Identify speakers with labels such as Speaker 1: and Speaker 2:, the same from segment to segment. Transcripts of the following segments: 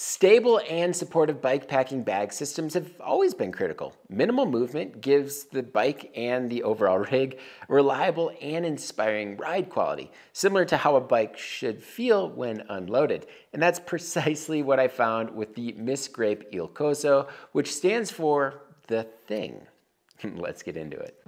Speaker 1: Stable and supportive bike packing bag systems have always been critical. Minimal movement gives the bike and the overall rig reliable and inspiring ride quality, similar to how a bike should feel when unloaded. And that's precisely what I found with the Miss Grape Il Coso, which stands for the thing. Let's get into it.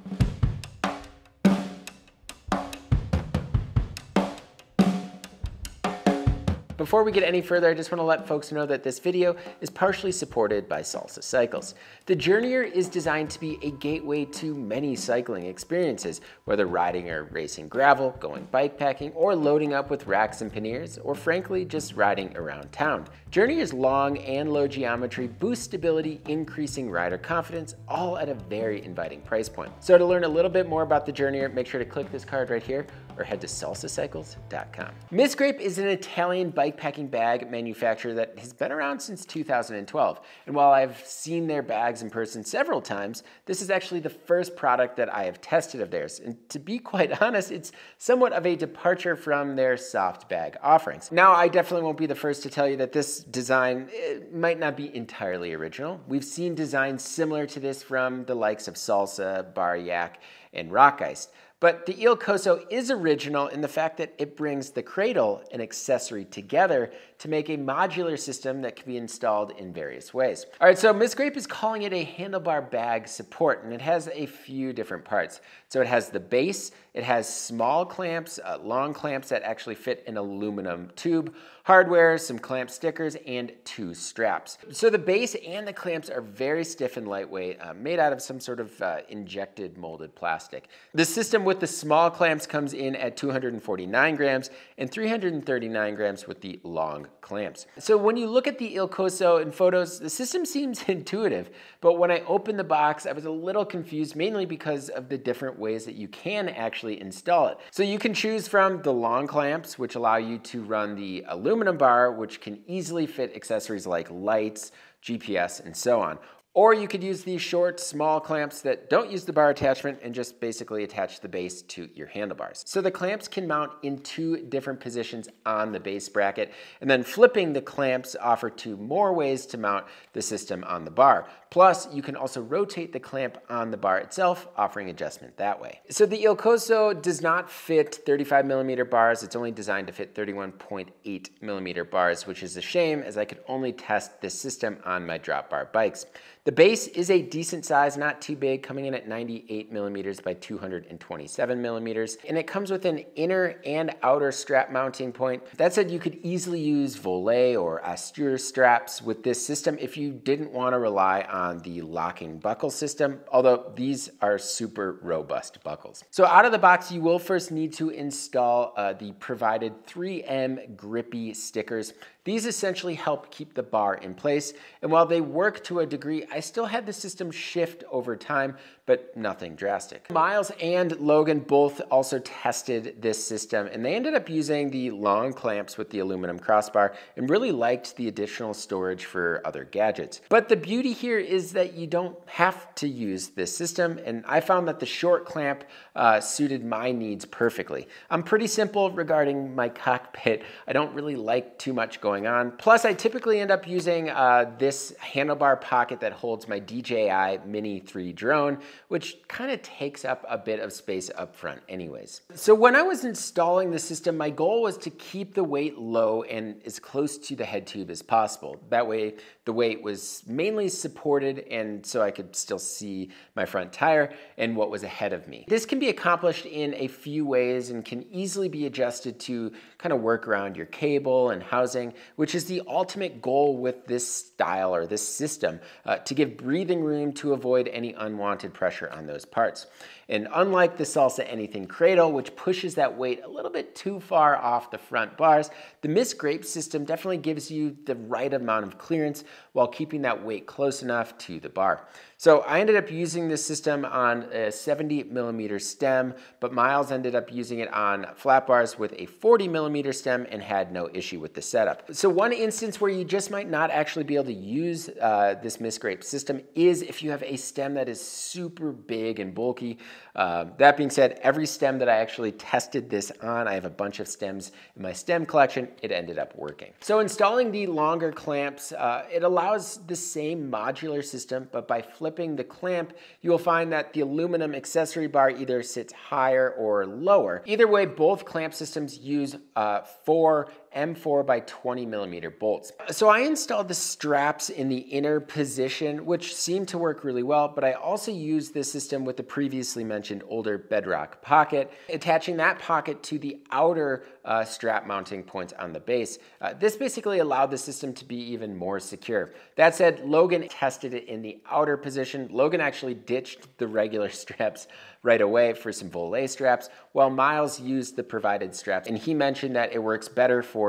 Speaker 1: Before we get any further, I just want to let folks know that this video is partially supported by Salsa Cycles. The Journeyer is designed to be a gateway to many cycling experiences, whether riding or racing gravel, going bikepacking, or loading up with racks and panniers, or frankly, just riding around town. Journeyer's long and low geometry boosts stability, increasing rider confidence, all at a very inviting price point. So to learn a little bit more about the Journeyer, make sure to click this card right here or head to salsacycles.com. Miss Grape is an Italian bikepacking bag manufacturer that has been around since 2012. And while I've seen their bags in person several times, this is actually the first product that I have tested of theirs. And to be quite honest, it's somewhat of a departure from their soft bag offerings. Now, I definitely won't be the first to tell you that this design eh, might not be entirely original. We've seen designs similar to this from the likes of Salsa, Bar Yak, and Rockgeist. But the Il Coso is original in the fact that it brings the cradle and accessory together to make a modular system that can be installed in various ways. All right, so Miss Grape is calling it a handlebar bag support, and it has a few different parts. So it has the base, it has small clamps, uh, long clamps that actually fit an aluminum tube, hardware, some clamp stickers, and two straps. So the base and the clamps are very stiff and lightweight, uh, made out of some sort of uh, injected molded plastic. The system with the small clamps comes in at 249 grams and 339 grams with the long clamps. So when you look at the Il Coso in photos, the system seems intuitive, but when I opened the box, I was a little confused, mainly because of the different ways that you can actually install it. So you can choose from the long clamps, which allow you to run the aluminum bar, which can easily fit accessories like lights, GPS, and so on. Or you could use these short, small clamps that don't use the bar attachment and just basically attach the base to your handlebars. So the clamps can mount in two different positions on the base bracket, and then flipping the clamps offer two more ways to mount the system on the bar. Plus, you can also rotate the clamp on the bar itself, offering adjustment that way. So the Il Coso does not fit 35 millimeter bars. It's only designed to fit 31.8 millimeter bars, which is a shame as I could only test this system on my drop bar bikes. The base is a decent size, not too big, coming in at 98 millimeters by 227 millimeters, and it comes with an inner and outer strap mounting point. That said, you could easily use Voile or Astur straps with this system if you didn't want to rely on the locking buckle system, although these are super robust buckles. So out of the box, you will first need to install uh, the provided 3M grippy stickers. These essentially help keep the bar in place, and while they work to a degree, I still had the system shift over time, but nothing drastic. Miles and Logan both also tested this system, and they ended up using the long clamps with the aluminum crossbar and really liked the additional storage for other gadgets. But the beauty here is that you don't have to use this system, and I found that the short clamp uh, suited my needs perfectly. I'm pretty simple regarding my cockpit. I don't really like too much going going on. Plus, I typically end up using uh, this handlebar pocket that holds my DJI Mini 3 drone, which kind of takes up a bit of space up front anyways. So when I was installing the system, my goal was to keep the weight low and as close to the head tube as possible. That way, the weight was mainly supported and so I could still see my front tire and what was ahead of me. This can be accomplished in a few ways and can easily be adjusted to kind of work around your cable and housing which is the ultimate goal with this style or this system uh, to give breathing room to avoid any unwanted pressure on those parts. And unlike the Salsa Anything Cradle, which pushes that weight a little bit too far off the front bars, the Miss Grape system definitely gives you the right amount of clearance while keeping that weight close enough to the bar. So I ended up using this system on a 70 millimeter stem, but Miles ended up using it on flat bars with a 40 millimeter stem and had no issue with the setup. So one instance where you just might not actually be able to use uh, this Miss Grape system is if you have a stem that is super big and bulky. Uh, that being said, every stem that I actually tested this on, I have a bunch of stems in my stem collection, it ended up working. So installing the longer clamps, uh, it allows the same modular system, but by flipping flipping the clamp, you will find that the aluminum accessory bar either sits higher or lower. Either way, both clamp systems use uh, four M4 by 20 millimeter bolts. So I installed the straps in the inner position, which seemed to work really well, but I also used this system with the previously mentioned older bedrock pocket, attaching that pocket to the outer uh, strap mounting points on the base. Uh, this basically allowed the system to be even more secure. That said, Logan tested it in the outer position. Logan actually ditched the regular straps right away for some Voile straps, while Miles used the provided straps, and he mentioned that it works better for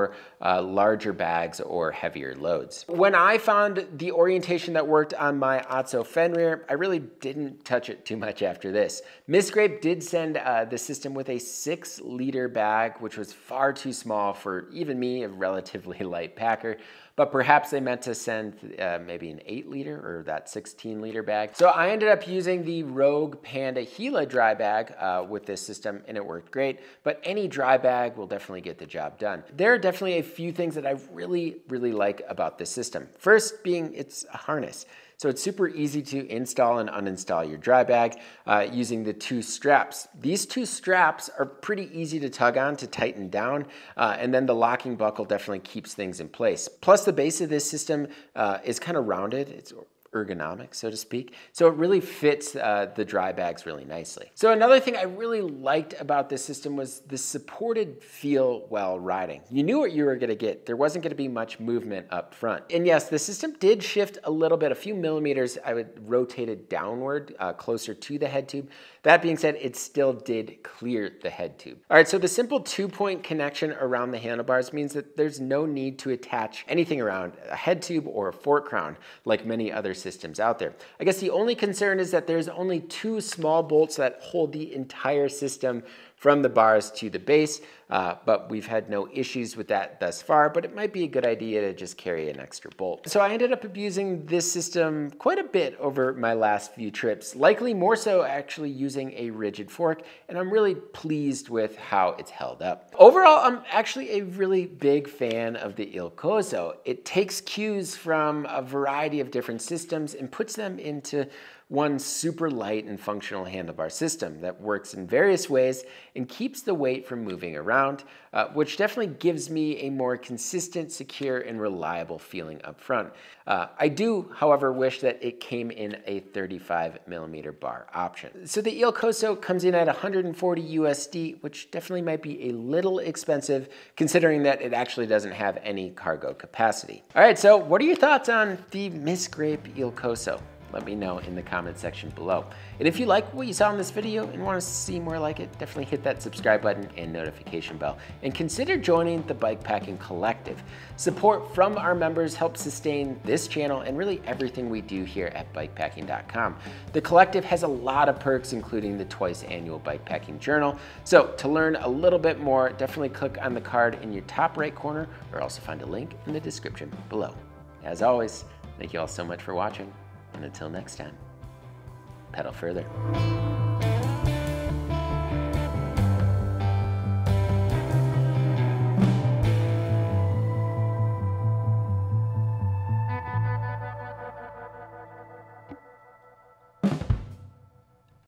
Speaker 1: uh, larger bags or heavier loads. When I found the orientation that worked on my Otso Fenrir, I really didn't touch it too much after this. Miss Grape did send uh, the system with a six liter bag, which was far too small for even me, a relatively light packer but perhaps they meant to send uh, maybe an 8 liter or that 16 liter bag. So I ended up using the Rogue Panda Gila dry bag uh, with this system and it worked great, but any dry bag will definitely get the job done. There are definitely a few things that I really, really like about this system. First being it's a harness. So it's super easy to install and uninstall your dry bag uh, using the two straps. These two straps are pretty easy to tug on to tighten down, uh, and then the locking buckle definitely keeps things in place. Plus the base of this system uh, is kind of rounded. It's ergonomic, so to speak. So it really fits uh, the dry bags really nicely. So another thing I really liked about this system was the supported feel while riding. You knew what you were gonna get. There wasn't gonna be much movement up front. And yes, the system did shift a little bit, a few millimeters, I would rotate it downward uh, closer to the head tube. That being said, it still did clear the head tube. All right, so the simple two point connection around the handlebars means that there's no need to attach anything around a head tube or a fork crown like many other systems out there. I guess the only concern is that there's only two small bolts that hold the entire system from the bars to the base, uh, but we've had no issues with that thus far, but it might be a good idea to just carry an extra bolt. So I ended up abusing this system quite a bit over my last few trips, likely more so actually using a rigid fork, and I'm really pleased with how it's held up. Overall, I'm actually a really big fan of the Il Coso. It takes cues from a variety of different systems and puts them into one super light and functional handlebar system that works in various ways and keeps the weight from moving around, uh, which definitely gives me a more consistent, secure, and reliable feeling up front. Uh, I do, however, wish that it came in a 35 millimeter bar option. So the Il Coso comes in at 140 USD, which definitely might be a little expensive considering that it actually doesn't have any cargo capacity. All right, so what are your thoughts on the Miss Grape Il Coso? Let me know in the comment section below. And if you like what you saw in this video and want to see more like it, definitely hit that subscribe button and notification bell. And consider joining the Bikepacking Collective. Support from our members helps sustain this channel and really everything we do here at bikepacking.com. The collective has a lot of perks, including the twice annual Bikepacking Journal. So to learn a little bit more, definitely click on the card in your top right corner or also find a link in the description below. As always, thank you all so much for watching. And until next time, pedal further.